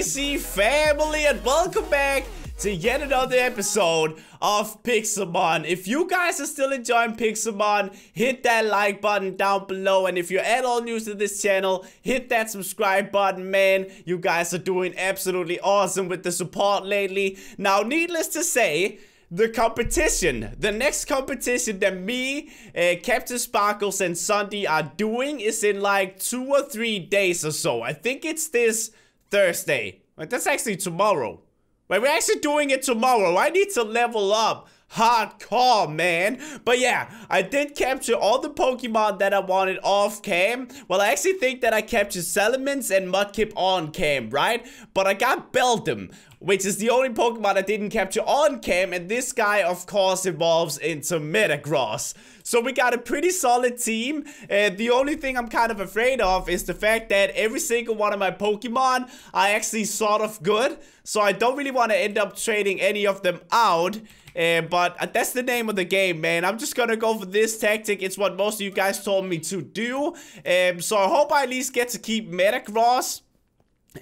Family and welcome back to yet another episode of Pixelmon. If you guys are still enjoying Pixelmon, hit that like button down below. And if you're at all new to this channel, hit that subscribe button, man. You guys are doing absolutely awesome with the support lately. Now, needless to say, the competition, the next competition that me, uh, Captain Sparklez, and SSundee are doing is in like two or three days or so. I think it's this Thursday. Like, that's actually tomorrow. But we're actually doing it tomorrow. I need to level up hardcore, man. But yeah, I did capture all the Pokemon that I wanted off cam. Well, I actually think that I captured Salamence and Mudkip on cam, right? But I got Beldum, which is the only Pokemon I didn't capture on cam. And this guy, of course, evolves into Metagross. So we got a pretty solid team. Uh, the only thing I'm kind of afraid of is the fact that every single one of my Pokemon are actually sort of good. So I don't really want to end up trading any of them out. Uh, but uh, that's the name of the game, man. I'm just gonna go for this tactic. It's what most of you guys told me to do. Um, so I hope I at least get to keep Metagross.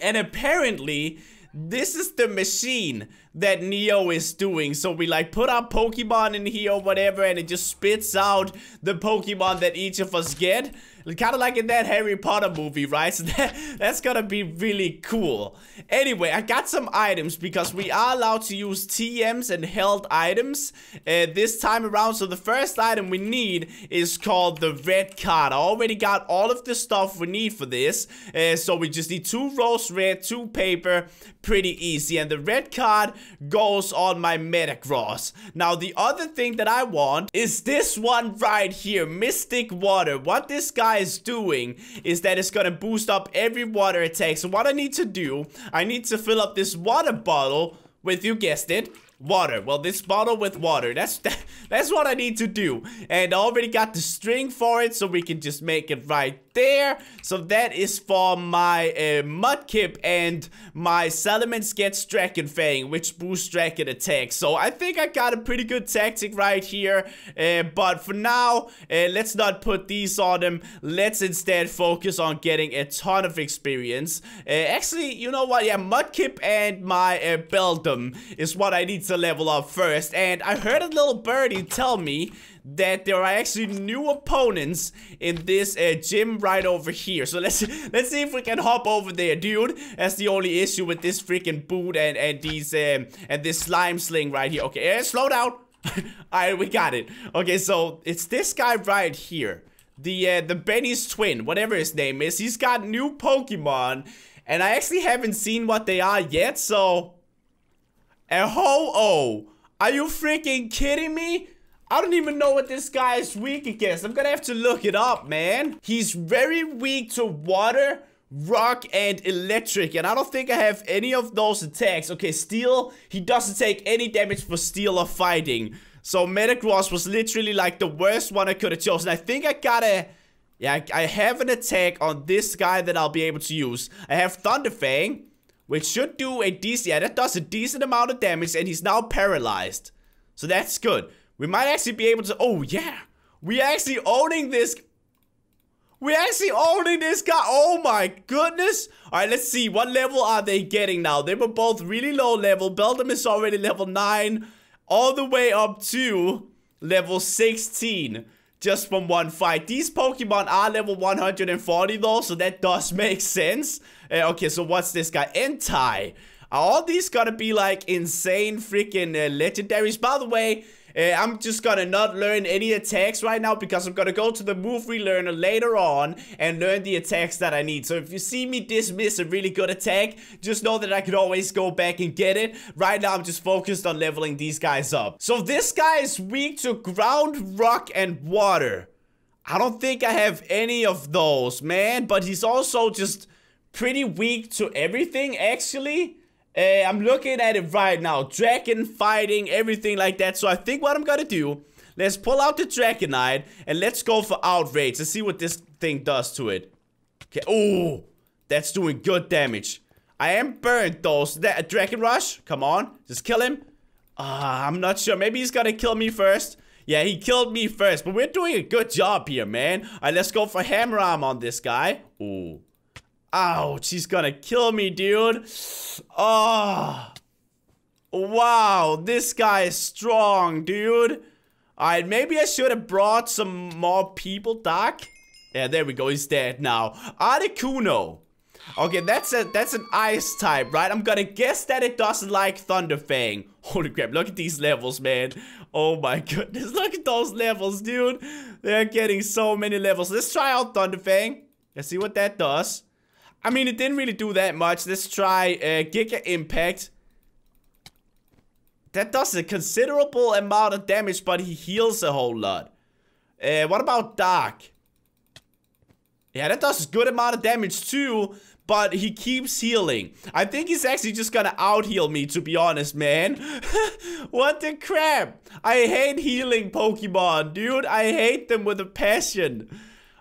And apparently, this is the machine that Neo is doing. So we like put our Pokemon in here or whatever and it just spits out the Pokemon that each of us get. Kind of like in that Harry Potter movie, right? So that, that's gonna be really cool. Anyway, I got some items because we are allowed to use TMs and held items uh, this time around. So the first item we need is called the red card. I already got all of the stuff we need for this. Uh, so we just need two rose red, two paper, pretty easy. And the red card goes on my Metagross. Now the other thing that I want is this one right here, Mystic Water. What this guy is doing is that it's gonna boost up every water attack. So what I need to do, I need to fill up this water bottle with, you guessed it, water. Well, this bottle with water. That's that, that's what I need to do. And I already got the string for it, so we can just make it right there. So that is for my uh, Mudkip and my Salamence gets Dragon Fang, which boosts Dragon attack. So I think I got a pretty good tactic right here. Uh, but for now, uh, let's not put these on them. Let's instead focus on getting a ton of experience. Uh, actually, you know what? Yeah, Mudkip and my uh, Beldum is what I need to level up first. And I heard a little birdie tell me that there are actually new opponents in this uh, gym right over here. So let's let's see if we can hop over there, dude. That's the only issue with this freaking boot and and these um, and this slime sling right here. Okay, uh, slow down. Alright, we got it. Okay, so it's this guy right here. The uh, the Benny's twin, whatever his name is. He's got new Pokemon. And I actually haven't seen what they are yet, so... A ho-oh. Are you freaking kidding me? I don't even know what this guy is weak against. I'm gonna have to look it up, man. He's very weak to water, rock, and electric. And I don't think I have any of those attacks. Okay, steel. He doesn't take any damage for steel or fighting. So Metagross was literally like the worst one I could have chosen. I think I gotta... Yeah, I have an attack on this guy that I'll be able to use. I have Thunder Fang, which should do a decent... Yeah, that does a decent amount of damage, and he's now paralyzed. So that's good. We might actually be able to... Oh, yeah. We actually owning this... We actually owning this guy. Oh, my goodness. All right, let's see. What level are they getting now? They were both really low level. Beldum is already level 9. All the way up to level 16 just from one fight. These Pokemon are level 140 though, so that does make sense. Uh, okay, so what's this guy? Entei. Are all these gonna be like insane freaking uh, legendaries? By the way, uh, I'm just gonna not learn any attacks right now because I'm gonna go to the move relearner later on and learn the attacks that I need. So if you see me dismiss a really good attack, just know that I can always go back and get it. Right now, I'm just focused on leveling these guys up. So this guy is weak to ground, rock, and water. I don't think I have any of those, man. But he's also just pretty weak to everything, actually. Uh, I'm looking at it right now. Dragon fighting, everything like that. So I think what I'm gonna do, let's pull out the Dragonite and let's go for Outrage and see what this thing does to it. Okay, oh, that's doing good damage. I am burned though. So that Dragon Rush? Come on, just kill him. Uh, I'm not sure. Maybe he's gonna kill me first. Yeah, he killed me first, but we're doing a good job here, man. Alright, let's go for Hammer Arm on this guy. Ooh. Ouch, he's gonna kill me, dude. Oh. Wow, this guy is strong, dude. Alright, maybe I should have brought some more people, Doc. Yeah, there we go, he's dead now. Articuno. Okay, that's a that's an ice type, right? I'm gonna guess that it doesn't like Thunderfang. Holy crap, look at these levels, man. Oh my goodness, look at those levels, dude. They're getting so many levels. Let's try out Thunderfang. Let's see what that does. I mean, it didn't really do that much. Let's try uh, Giga Impact. That does a considerable amount of damage, but he heals a whole lot. Uh, what about Dark? Yeah, that does a good amount of damage too, but he keeps healing. I think he's actually just gonna out-heal me, to be honest, man. what the crap? I hate healing Pokemon, dude. I hate them with a passion.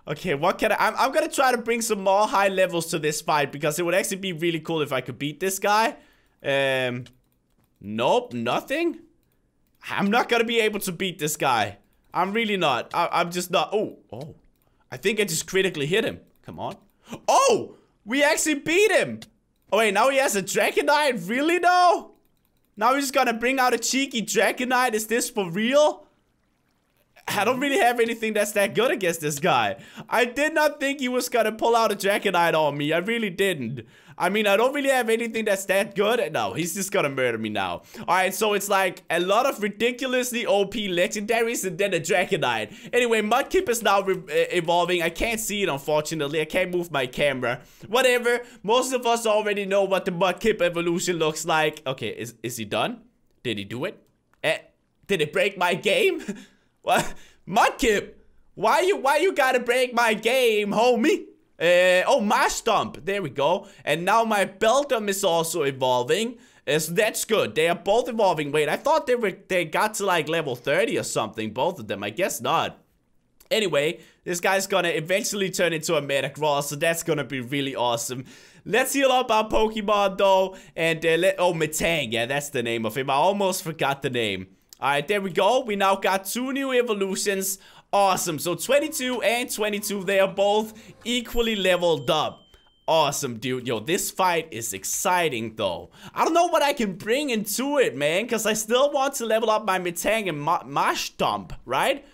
Okay, what can I... I'm, I'm gonna try to bring some more high levels to this fight, because it would actually be really cool if I could beat this guy. Um... Nope, nothing? I'm not gonna be able to beat this guy. I'm really not. I, am just not. Oh, oh. I think I just critically hit him. Come on. Oh! We actually beat him! Oh wait, now he has a Dragonite? Really though? Now he's gonna bring out a cheeky Dragonite? Is this for real? I don't really have anything that's that good against this guy. I did not think he was gonna pull out a Dragonite on me. I really didn't. I mean, I don't really have anything that's that good. No, he's just gonna murder me now. Alright, so it's like a lot of ridiculously OP legendaries and then a Dragonite. Anyway, Mudkip is now evolving. I can't see it, unfortunately. I can't move my camera. Whatever. Most of us already know what the Mudkip evolution looks like. Okay, is, is he done? Did he do it? Eh, did it break my game? what? Mudkip! Why you, why you gotta break my game, homie? Uh, oh, Marshtomp. There we go. And now my Beldum is also evolving. Uh, so that's good. They are both evolving. Wait, I thought they were they got to like level 30 or something. Both of them. I guess not. Anyway, this guy's gonna eventually turn into a Metagross, so that's gonna be really awesome. Let's heal up our Pokemon though, and uh, let- oh, Metang, yeah, that's the name of him. I almost forgot the name. Alright, there we go. We now got two new evolutions. Awesome. So 22 and 22, they are both equally leveled up. Awesome, dude. Yo, this fight is exciting, though. I don't know what I can bring into it, man, because I still want to level up my Metang and Ma Marshtomp, right?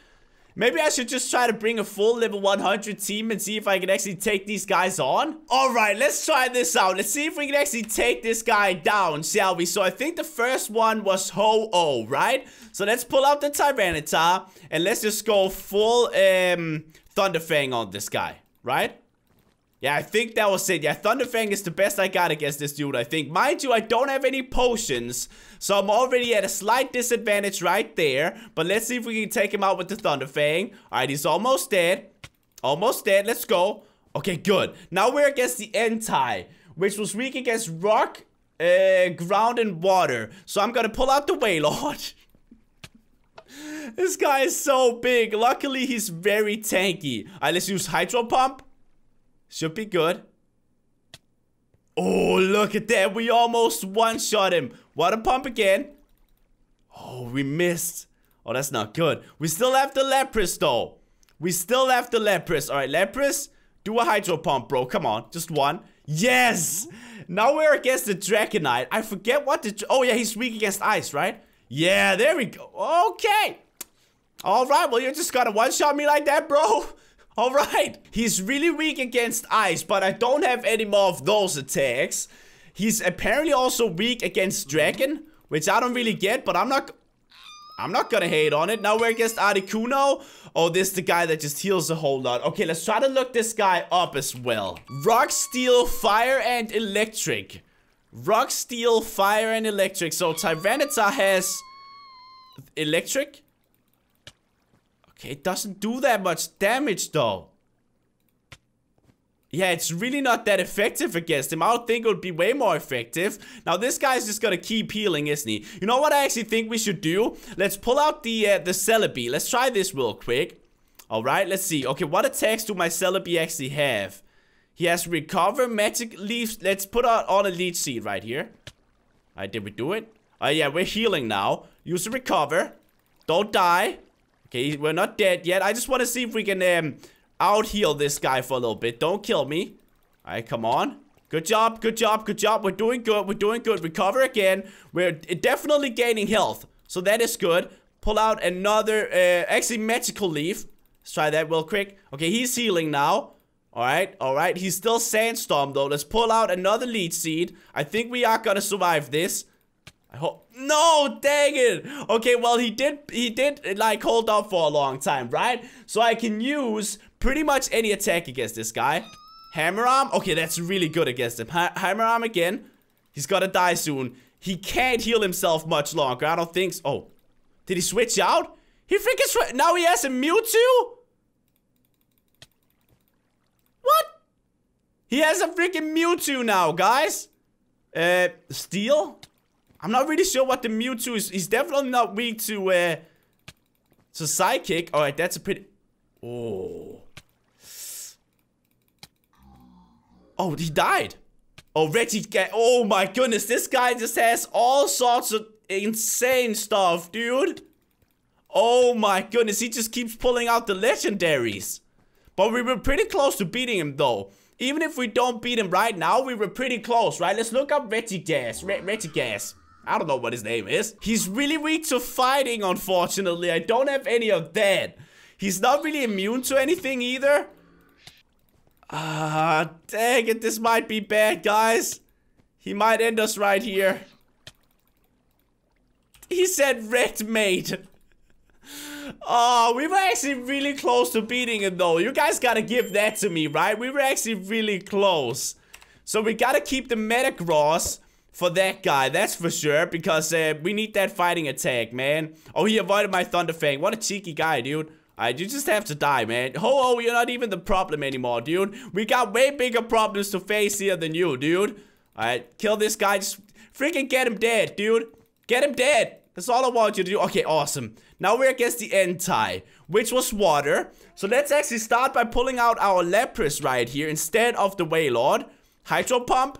Maybe I should just try to bring a full level 100 team and see if I can actually take these guys on. Alright, let's try this out. Let's see if we can actually take this guy down, shall we? So I think the first one was Ho-Oh, right? So let's pull out the Tyranitar and let's just go full um, Thunderfang on this guy, right? Yeah, I think that was it. Yeah, Thunderfang is the best I got against this dude, I think. Mind you, I don't have any potions, so I'm already at a slight disadvantage right there. But let's see if we can take him out with the Thunderfang. Alright, he's almost dead. Almost dead. Let's go. Okay, good. Now we're against the Entei, which was weak against rock, uh, ground, and water. So I'm gonna pull out the Wailord. this guy is so big. Luckily, he's very tanky. Alright, let's use Hydro Pump. Should be good. Oh, look at that. We almost one-shot him. Water pump again. Oh, we missed. Oh, that's not good. We still have the Lapras, though. We still have the Lapras. All right, Lapras, do a Hydro Pump, bro. Come on, just one. Yes! Now we're against the Dragonite. I forget what the... Oh, yeah, he's weak against ice, right? Yeah, there we go. Okay. All right, well, you're just gonna one-shot me like that, bro? Alright, he's really weak against ice, but I don't have any more of those attacks. He's apparently also weak against dragon, which I don't really get, but I'm not... I'm not gonna hate on it. Now we're against Articuno. Oh, this is the guy that just heals a whole lot. Okay, let's try to look this guy up as well. Rock, Steel, Fire, and Electric. Rock, Steel, Fire, and Electric. So Tyranitar has... Electric? It doesn't do that much damage though. Yeah, it's really not that effective against him. I would think it would be way more effective. Now, this guy's just gonna keep healing, isn't he? You know what I actually think we should do? Let's pull out the uh, the Celebi. Let's try this real quick. Alright, let's see. Okay, what attacks do my Celebi actually have? He has Recover, Magic Leaf. Let's put out on a Leech Seed right here. Alright, did we do it? Oh, uh, yeah, we're healing now. Use the Recover. Don't die. Okay, we're not dead yet. I just want to see if we can um, out-heal this guy for a little bit. Don't kill me. Alright, come on. Good job, good job, good job. We're doing good, we're doing good. Recover again. We're definitely gaining health. So that is good. Pull out another, uh, actually, magical leaf. Let's try that real quick. Okay, he's healing now. Alright, alright. He's still sandstorm though. Let's pull out another leech seed. I think we are gonna survive this. I hope. No, dang it. Okay, well, he did, he did, like, hold up for a long time, right? So I can use pretty much any attack against this guy. Hammer arm. Okay, that's really good against him. Ha hammer arm again. He's gonna die soon. He can't heal himself much longer. I don't think so. Oh, did he switch out? He freaking switch. Now he has a Mewtwo? What? He has a freaking Mewtwo now, guys. Uh, Steel? I'm not really sure what the Mewtwo is. He's definitely not weak to, uh, to Psychic. Alright, that's a pretty... Oh. Oh, he died. Oh, Reggie, oh my goodness, this guy just has all sorts of insane stuff, dude. Oh my goodness, he just keeps pulling out the legendaries. But we were pretty close to beating him though. Even if we don't beat him right now, we were pretty close, right? Let's look up Regigas. Re Regigas. I don't know what his name is. He's really weak to fighting, unfortunately. I don't have any of that. He's not really immune to anything either. Ah, dang it. This might be bad, guys. He might end us right here. He said red mate. Oh, we were actually really close to beating him though. You guys gotta give that to me, right? We were actually really close. So we gotta keep the Metagross for that guy, that's for sure. Because uh, we need that fighting attack, man. Oh, he avoided my Thunder Fang. What a cheeky guy, dude. Alright, you just have to die, man. Ho-Oh, you're not even the problem anymore, dude. We got way bigger problems to face here than you, dude. Alright, kill this guy. Just freaking get him dead, dude. Get him dead. That's all I want you to do. Okay, awesome. Now we're against the Entei, which was water. So let's actually start by pulling out our Lapras right here instead of the Wailord. Hydro Pump.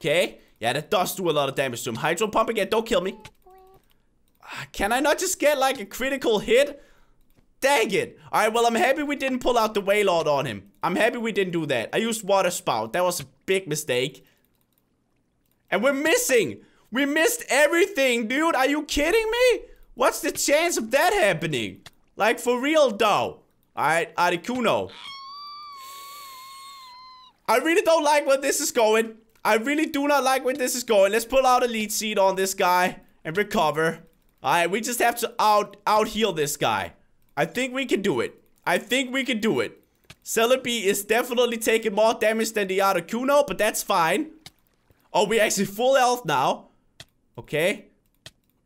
Okay. Yeah, that does do a lot of damage to him. Hydro Pump again. Don't kill me. Ah, can I not just get like a critical hit? Dang it. Alright, well, I'm happy we didn't pull out the Wailord on him. I'm happy we didn't do that. I used Water Spout. That was a big mistake. And we're missing. We missed everything, dude. Are you kidding me? What's the chance of that happening? Like, for real, though. Alright, Articuno. I really don't like where this is going. I really do not like where this is going. Let's pull out a leech seed on this guy and recover. Alright, we just have to out out heal this guy. I think we can do it. I think we can do it. Celebi is definitely taking more damage than the Articuno, but that's fine. Oh, we're actually full health now. Okay.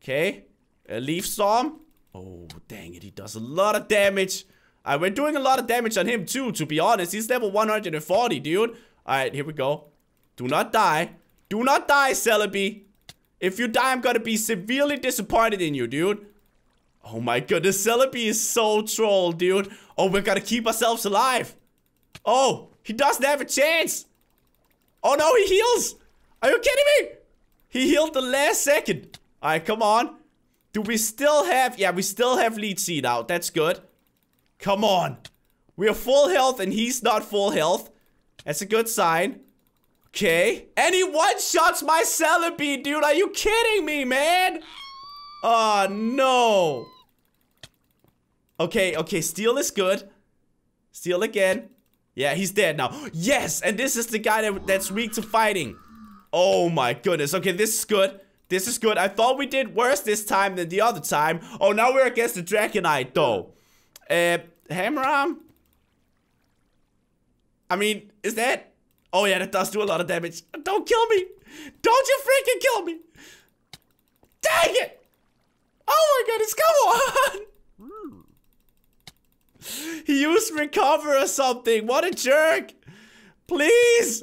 Okay. A Leaf Storm. Oh, dang it. He does a lot of damage. Uh, we're doing a lot of damage on him too, to be honest. He's level 140, dude. Alright, here we go. Do not die. Do not die, Celebi. If you die, I'm gonna be severely disappointed in you, dude. Oh my goodness, Celebi is so troll, dude. Oh, we gotta keep ourselves alive. Oh, he doesn't have a chance. Oh no, he heals. Are you kidding me? He healed the last second. Alright, come on. Do we still have... Yeah, we still have leech seed out. That's good. Come on. We are full health and he's not full health. That's a good sign. Okay. And he one-shots my Celebi, dude. Are you kidding me, man? Oh, no. Okay, okay, Steel is good. Steel again. Yeah, he's dead now. Yes, and this is the guy that, that's weak to fighting. Oh my goodness. Okay, this is good. This is good. I thought we did worse this time than the other time. Oh, now we're against the Dragonite, though. Uh, Hammer Arm? I mean, is that... Oh yeah, that does do a lot of damage. Don't kill me. Don't you freaking kill me. Dang it. Oh my goodness, come on. He used recover or something. What a jerk. Please.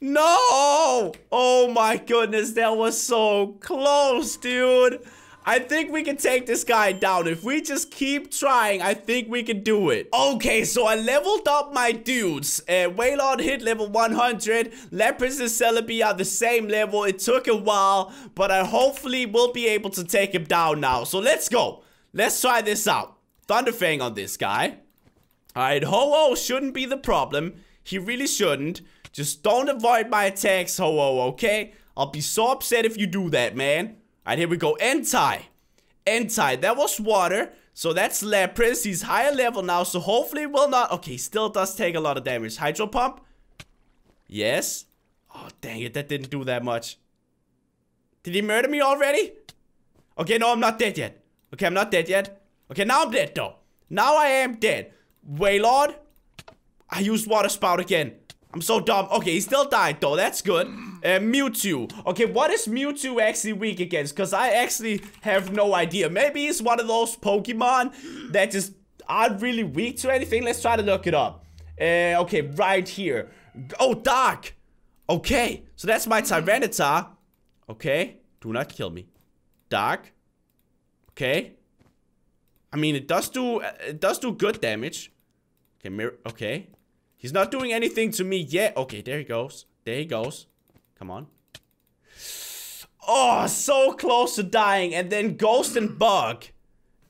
No. Oh my goodness. That was so close, dude. I think we can take this guy down. If we just keep trying, I think we can do it. Okay, so I leveled up my dudes. Uh, Wailord hit level 100. Lapras and Celebi are the same level. It took a while, but I hopefully will be able to take him down now. So let's go. Let's try this out. Thunderfang on this guy. Alright, Ho-Oh shouldn't be the problem. He really shouldn't. Just don't avoid my attacks, Ho-Oh, okay? I'll be so upset if you do that, man. Alright, here we go. Entei. Entei. That was water. So that's Lapras. He's higher level now, so hopefully will not... Okay, still does take a lot of damage. Hydro Pump. Yes. Oh, dang it. That didn't do that much. Did he murder me already? Okay, no, I'm not dead yet. Okay, I'm not dead yet. Okay, now I'm dead, though. Now I am dead. Wailord. I used Water Spout again. I'm so dumb. Okay, he still died, though. That's good. Uh, Mewtwo. Okay, what is Mewtwo actually weak against? Because I actually have no idea. Maybe it's one of those Pokemon that just aren't really weak to anything. Let's try to look it up. Uh, okay, right here. Oh, Dark. Okay, so that's my Tyranitar. Okay, do not kill me. Dark. Okay. I mean, it does do it does do good damage. Okay. Okay, he's not doing anything to me yet. Okay, there he goes. There he goes. Come on. Oh, so close to dying, and then Ghost and Bug.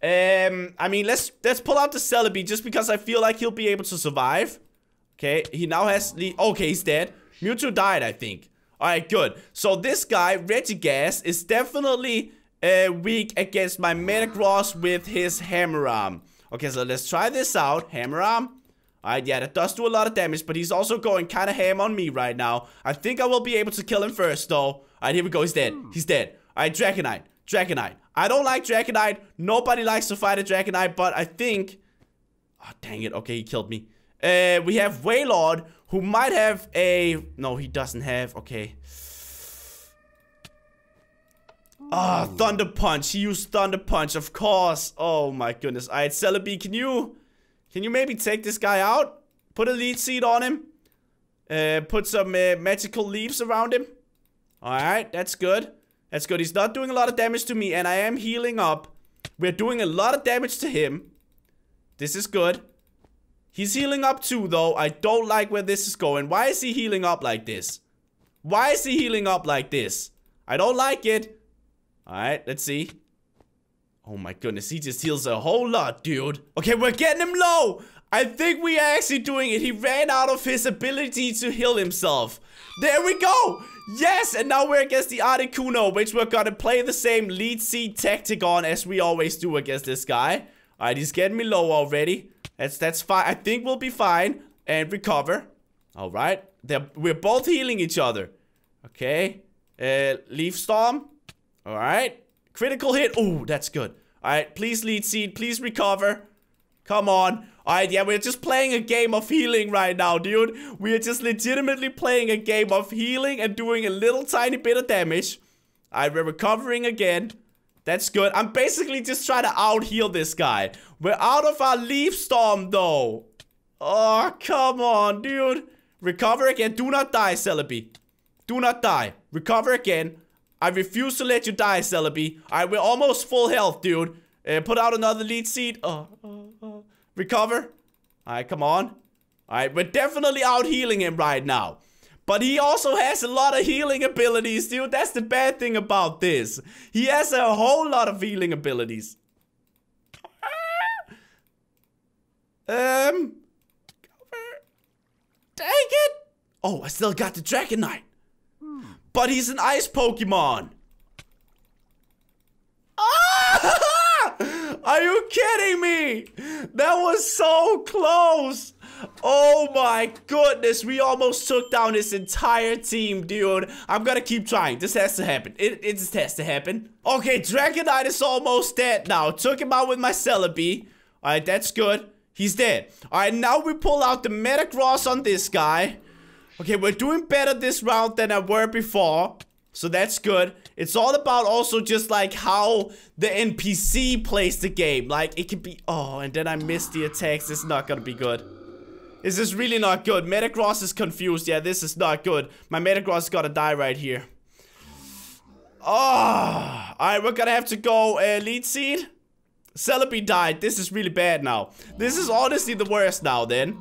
Um, I mean, let's let's pull out the Celebi just because I feel like he'll be able to survive. Okay, he now has the. Okay, he's dead. Mewtwo died, I think. Alright, good. So this guy, Regigas, is definitely uh, weak against my Metagross with his Hammer Arm. Okay, so let's try this out. Hammer Arm. Alright, yeah, that does do a lot of damage, but he's also going kind of ham on me right now. I think I will be able to kill him first, though. Alright, here we go. He's dead. He's dead. Alright, Dragonite. Dragonite. I don't like Dragonite. Nobody likes to fight a Dragonite, but I think... Oh, dang it. Okay, he killed me. Uh, we have Wailord, who might have a... No, he doesn't have... Okay. Ah, oh, Thunder Punch. He used Thunder Punch, of course. Oh my goodness. Alright, Celebi, can you... Can you maybe take this guy out? Put a leech seed on him. Uh, put some uh, magical leaves around him. Alright, that's good. That's good. He's not doing a lot of damage to me, and I am healing up. We're doing a lot of damage to him. This is good. He's healing up too, though. I don't like where this is going. Why is he healing up like this? Why is he healing up like this? I don't like it. Alright, let's see. Oh my goodness, he just heals a whole lot, dude. Okay, we're getting him low. I think we are actually doing it. He ran out of his ability to heal himself. There we go. Yes, and now we're against the Articuno, which we're gonna play the same leech seed tactic on as we always do against this guy. Alright, he's getting me low already. That's that's fine. I think we'll be fine. And recover. Alright. We're both healing each other. Okay. Uh, Leaf Storm. Alright. Critical hit. Oh, that's good. Alright, please leech seed. Please recover. Come on. Alright, yeah, we're just playing a game of healing right now, dude. We are just legitimately playing a game of healing and doing a little tiny bit of damage. Alright, we're recovering again. That's good. I'm basically just trying to out-heal this guy. We're out of our Leaf Storm, though. Oh, come on, dude. Recover again. Do not die, Celebi. Do not die. Recover again. I refuse to let you die, Celebi. Alright, we're almost full health, dude. Uh, put out another leech seed. Uh, uh, uh. Recover. Alright, come on. Alright, we're definitely out healing him right now. But he also has a lot of healing abilities, dude. That's the bad thing about this. He has a whole lot of healing abilities. Um. Dang it. Oh, I still got the Dragonite. But he's an ice Pokemon. Ah! Are you kidding me? That was so close. Oh my goodness, we almost took down this entire team, dude. I'm gonna keep trying. This has to happen. It, it just has to happen. Okay, Dragonite is almost dead now. Took him out with my Celebi. Alright, that's good. He's dead. Alright, now we pull out the Metagross on this guy. Okay, we're doing better this round than I were before. So that's good. It's all about also just like how the NPC plays the game. Like it can be, oh, and then I missed the attacks. It's not gonna be good. This is really not good. Metagross is confused. Yeah, this is not good. My Metagross is gonna die right here. Oh, alright, we're gonna have to go uh, leech seed. Celebi died. This is really bad now. This is honestly the worst now then.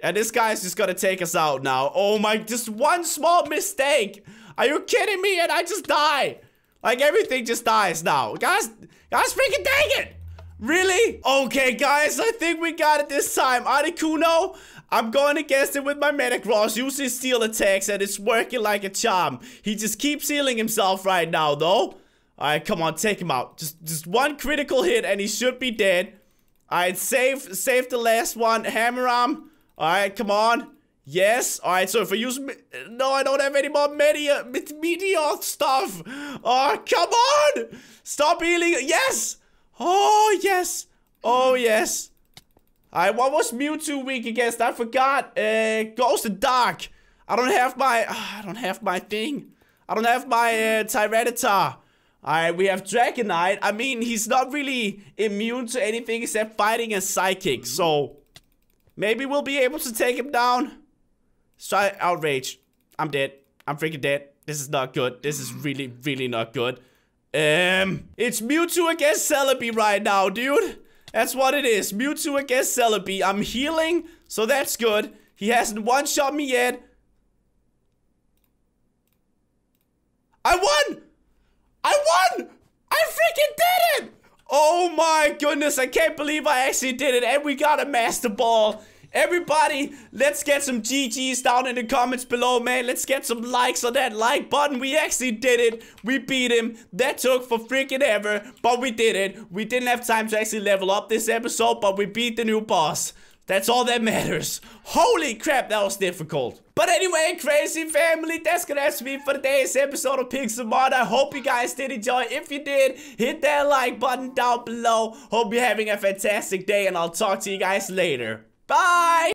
And this guy's just gonna take us out now. Oh my, just one small mistake. Are you kidding me? And I just die. Like everything just dies now. Guys, guys freaking dang it. Really? Okay, guys, I think we got it this time. Articuno, I'm going against him with my Metagross, using steel attacks, and it's working like a charm. He just keeps healing himself right now, though. Alright, come on, take him out. Just just one critical hit, and he should be dead. Alright, save, save the last one. Hammer arm. Alright, come on. Yes. Alright, so if I use... No, I don't have any more meteor, meteor stuff. Oh, come on. Stop healing. Yes. Oh, yes. Oh, yes. Alright, what was Mewtwo weak against? I forgot. Uh, Ghost and Dark. I don't have my... Uh, I don't have my thing. I don't have my uh, Tyranitar. Alright, we have Dragonite. I mean, he's not really immune to anything except fighting a Psychic. So, maybe we'll be able to take him down. Try Outrage. I'm dead. I'm freaking dead. This is not good. This is really, really not good. Um, it's Mewtwo against Celebi right now, dude. That's what it is. Mewtwo against Celebi. I'm healing, so that's good. He hasn't one-shot me yet. I won! I won! I freaking did it! Oh my goodness, I can't believe I actually did it. And we got a Master Ball. Everybody, let's get some GG's down in the comments below, man. Let's get some likes on that like button. We actually did it. We beat him. That took for freaking ever, but we did it. We didn't have time to actually level up this episode, but we beat the new boss. That's all that matters. Holy crap, that was difficult. But anyway, crazy family, that's gonna have to be for today's episode of Pixelmon. I hope you guys did enjoy. If you did, hit that like button down below. Hope you're having a fantastic day, and I'll talk to you guys later. Bye!